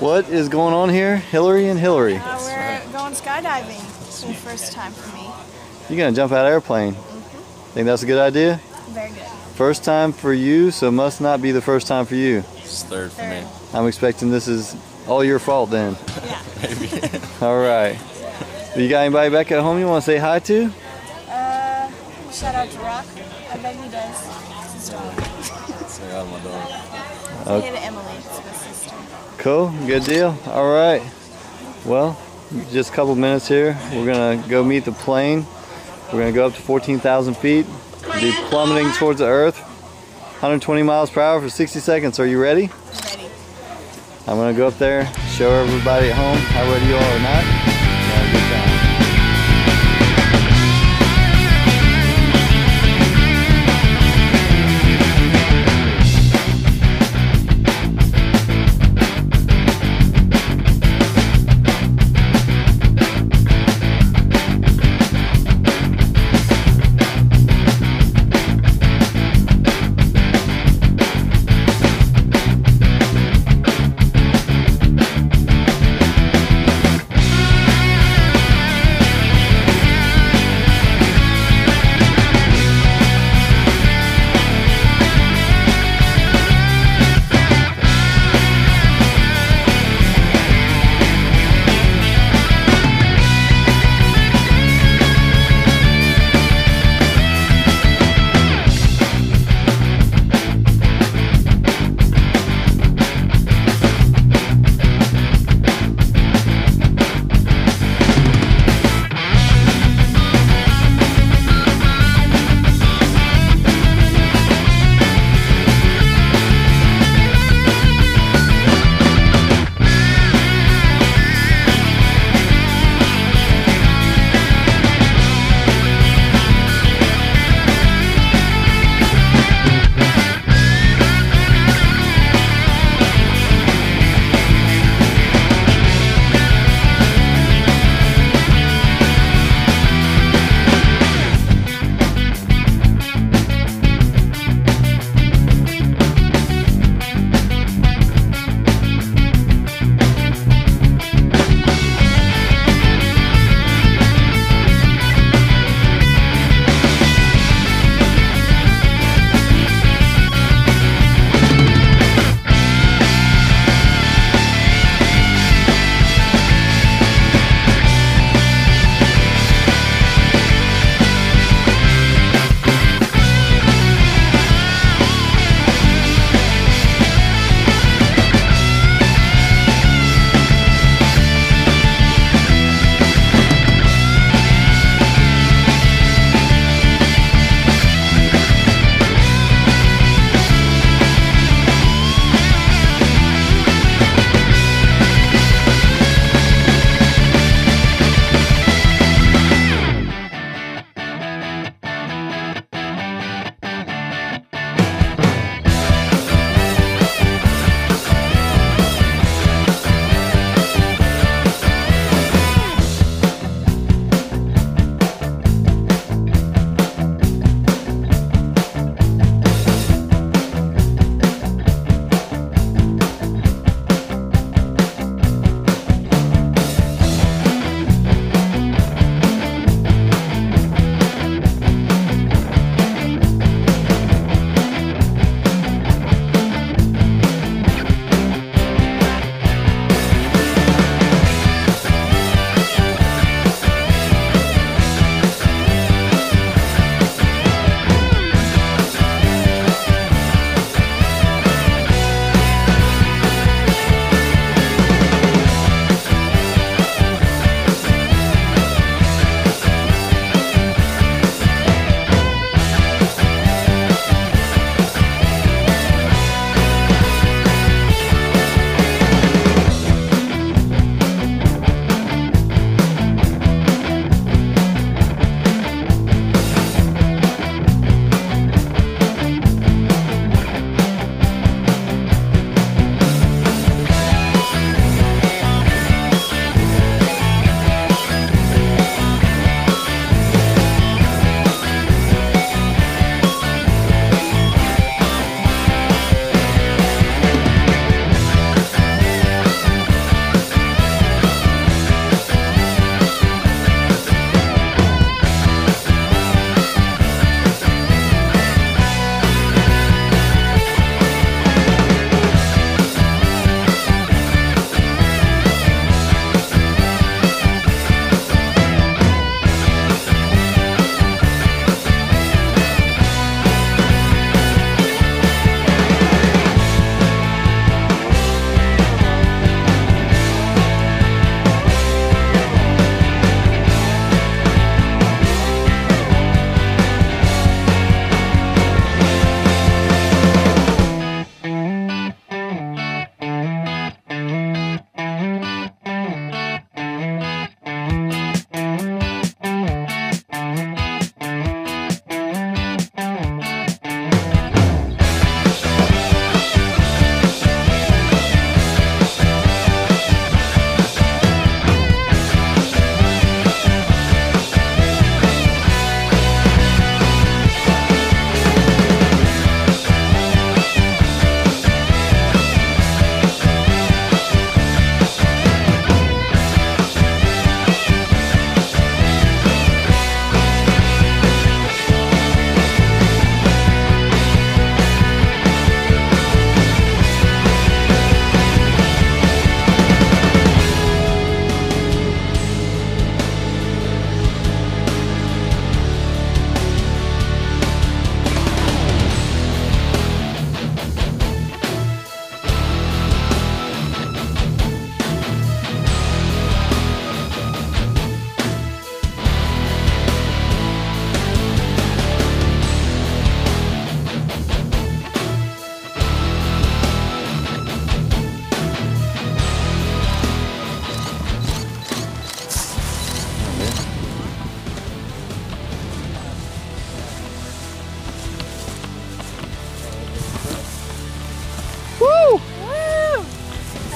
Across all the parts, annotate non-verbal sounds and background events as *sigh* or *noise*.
What is going on here? Hillary and Hillary. Uh, we're going skydiving for the first time for me. You're gonna jump out of airplane. Think that's a good idea? Very good. First time for you, so must not be the first time for you. It's third for Third. me. I'm expecting this is all your fault then. Yeah. *laughs* Maybe. *laughs* All right. You got anybody back at home you want to say hi to? Uh, shout out to Rock. I bet he does. It's his dog. Say out of my dog. Say hi to *laughs* Emily. It's my sister. Cool, good deal. All right. Well, just a couple minutes here. We're gonna go meet the plane. We're gonna go up to 14,000 feet, be plummeting towards the Earth, 120 miles per hour for 60 seconds. Are you ready? Ready. I'm gonna go up there, show everybody at home how ready you are or not.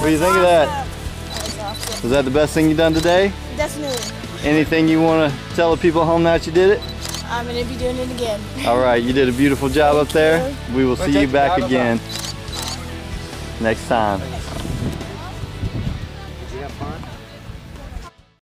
Do you think of that? That was awesome. Was that the best thing you've done today? Definitely. Anything you want to tell the people home now that you did it? I'm gonna be doing it again. All right, you did a beautiful job up there. We will see you back again next time.